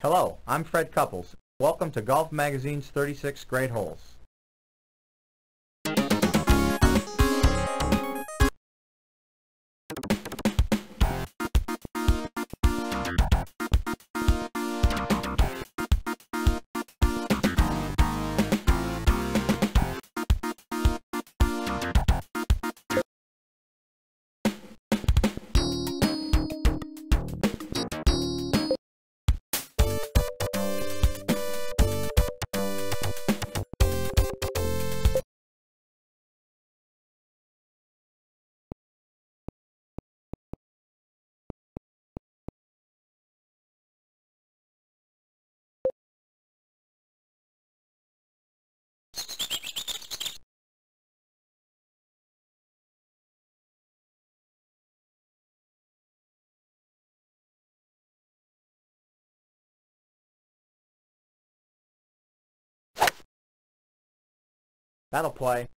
Hello, I'm Fred Couples. Welcome to Golf Magazine's 36 Great Holes. That'll play.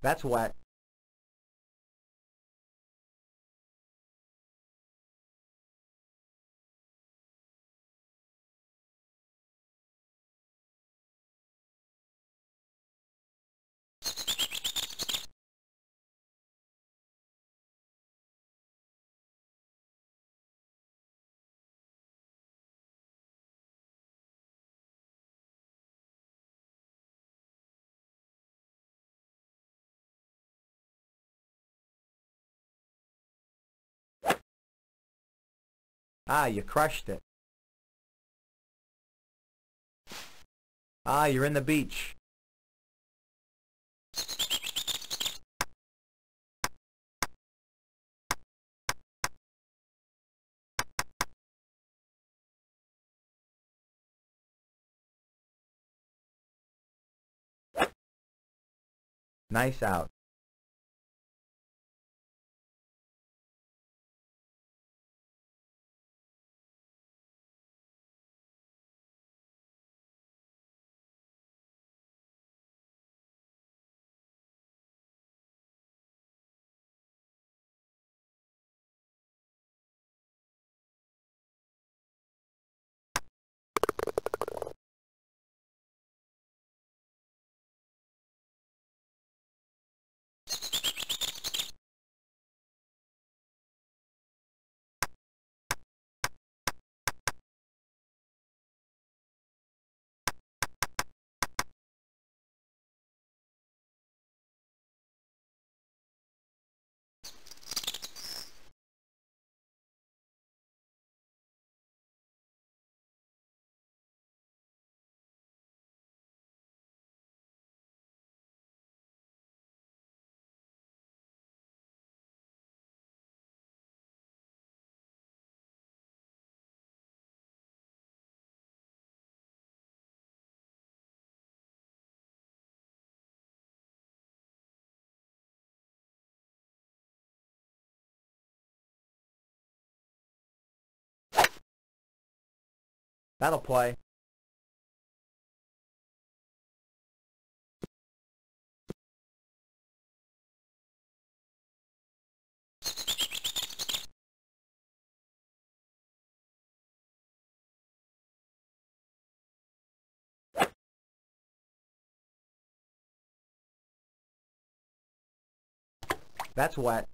That's wet. Ah, you crushed it. Ah, you're in the beach. Nice out. That'll play. That's wet.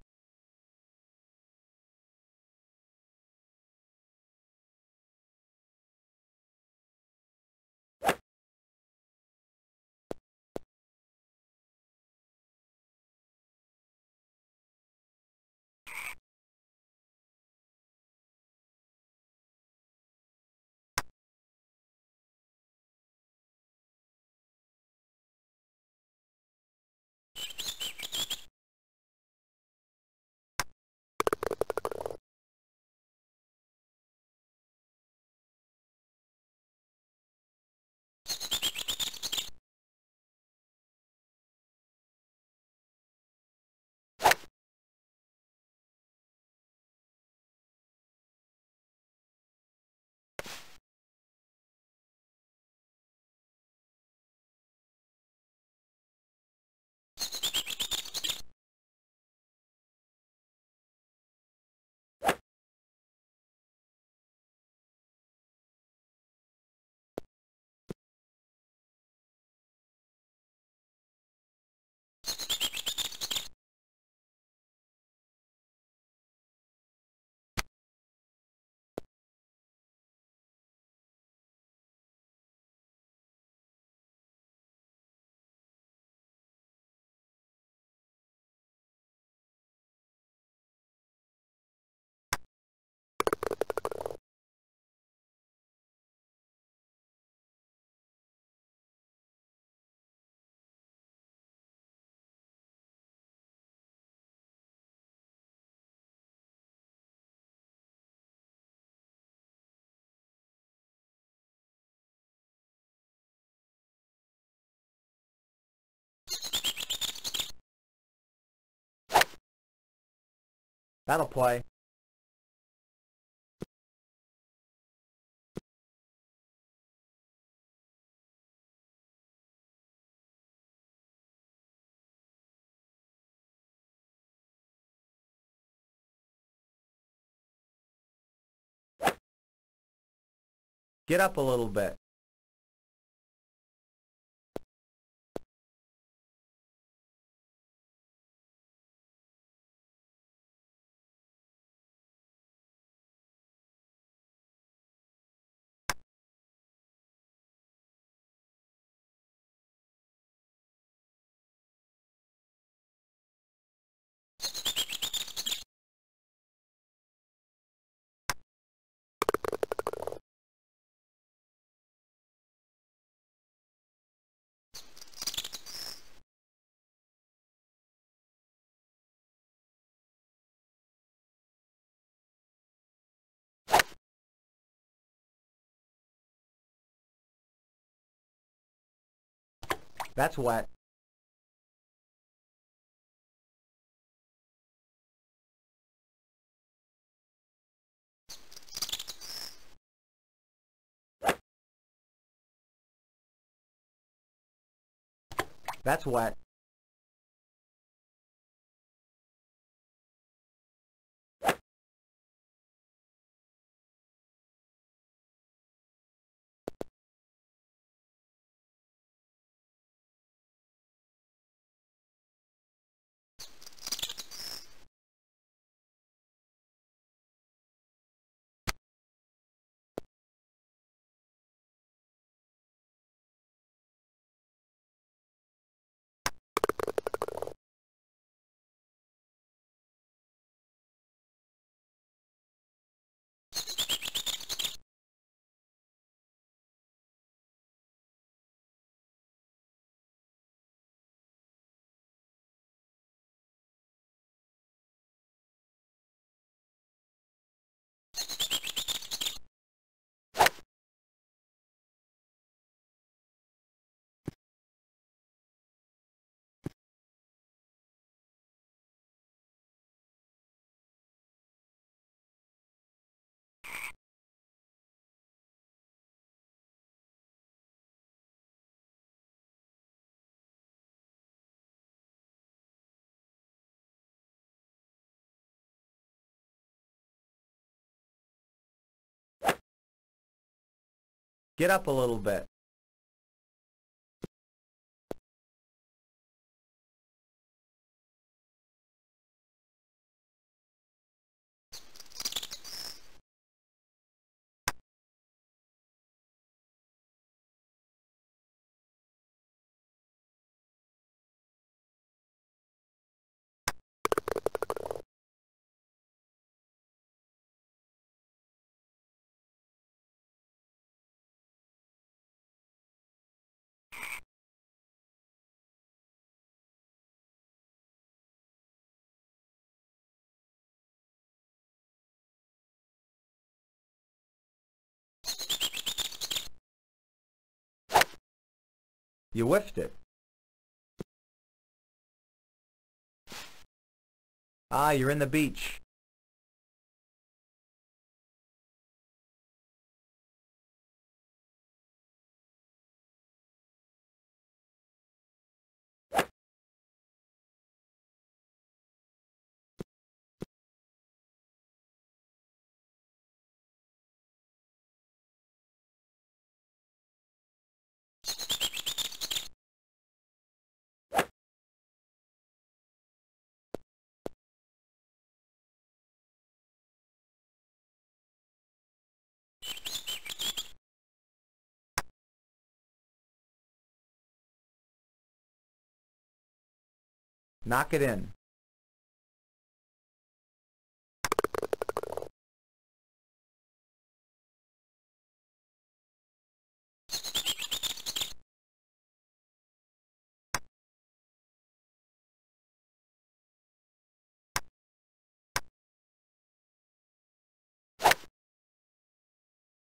That'll play. Get up a little bit. That's what That's what Get up a little bit. You whiffed it. Ah, you're in the beach. Knock it in.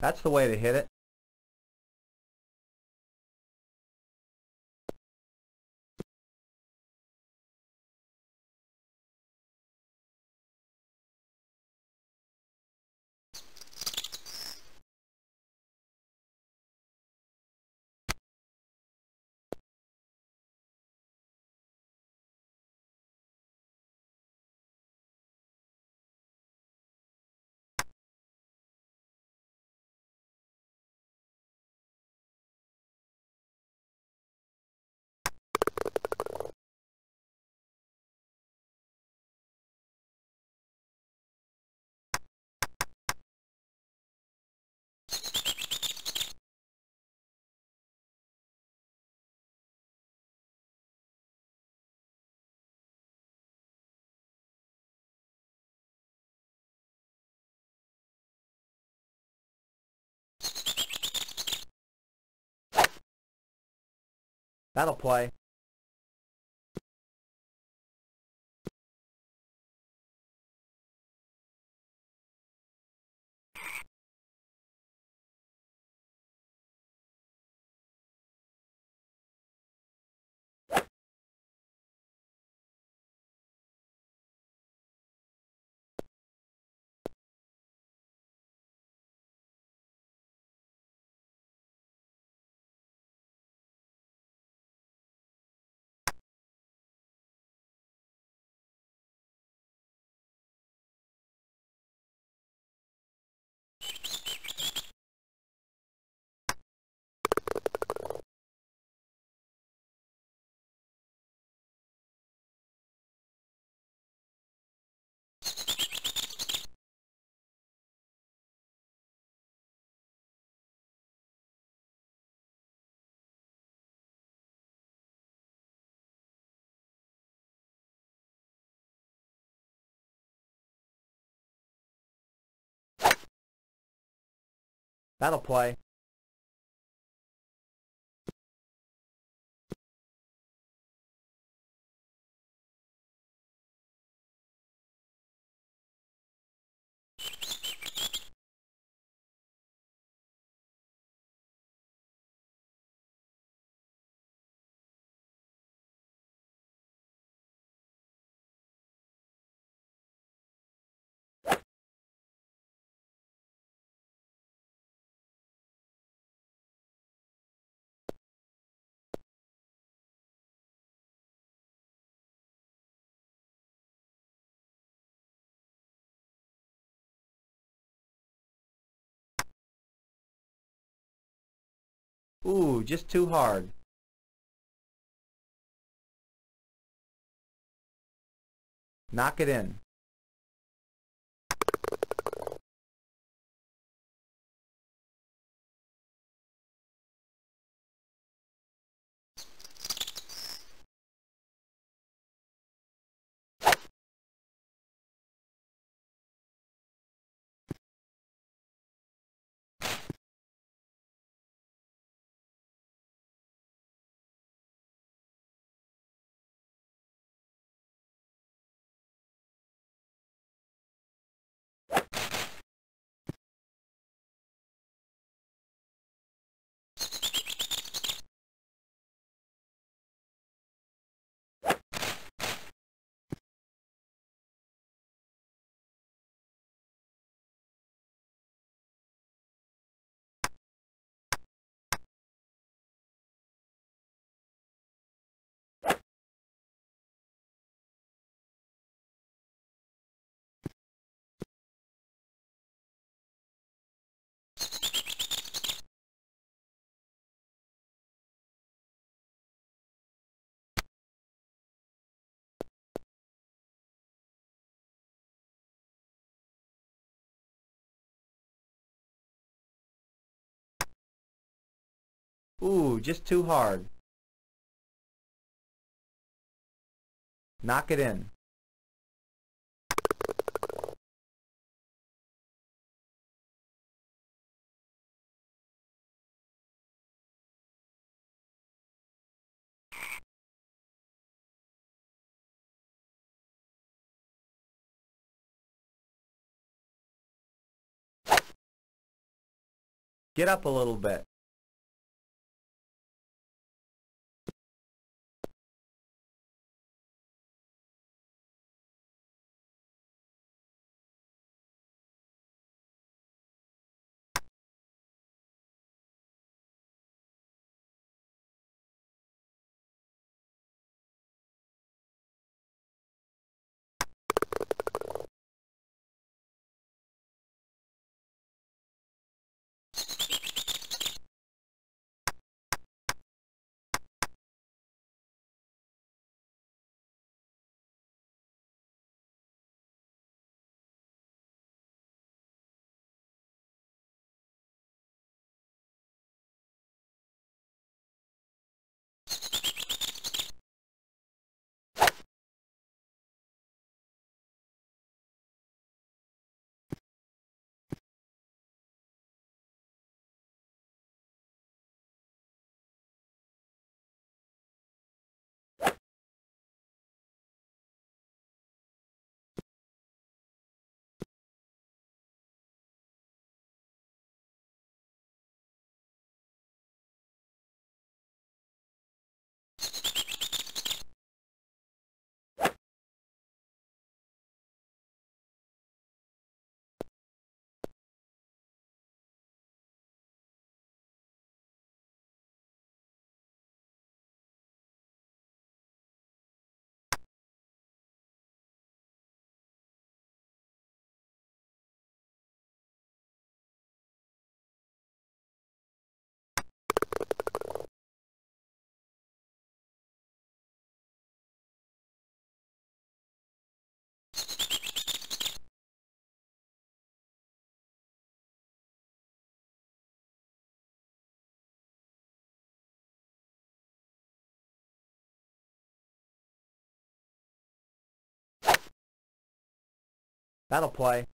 That's the way to hit it. That'll play. That'll play. Ooh, just too hard. Knock it in. Ooh, just too hard. Knock it in. Get up a little bit. That'll play.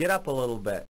Get up a little bit.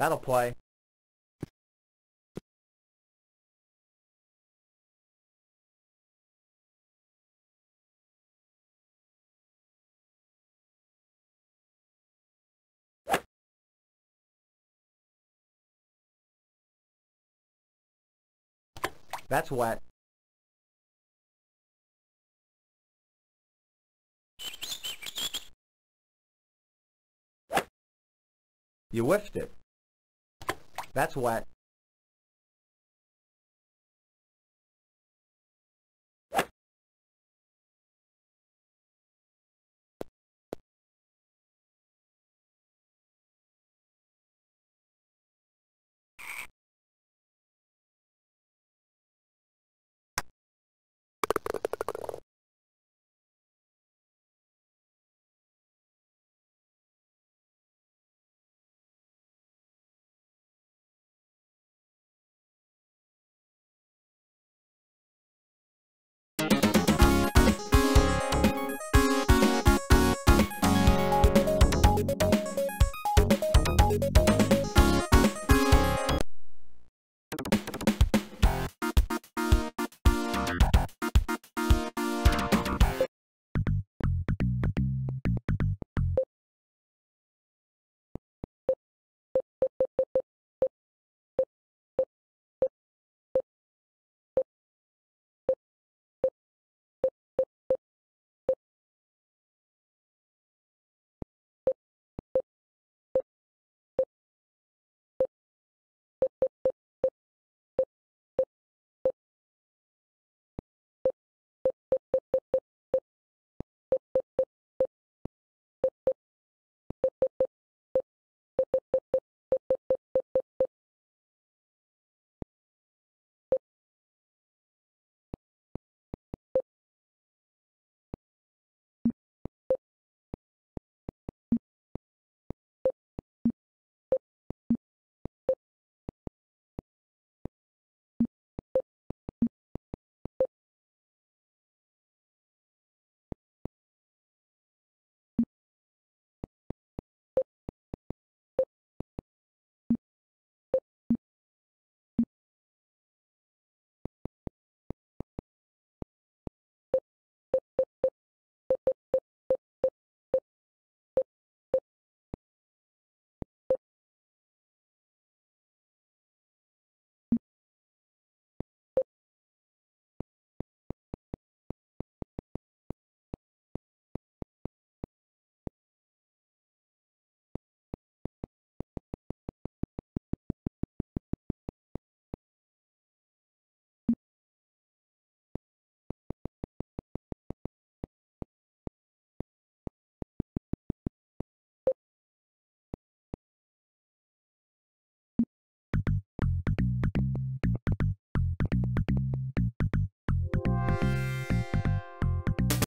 That'll play. That's wet. You whiffed it. That's what.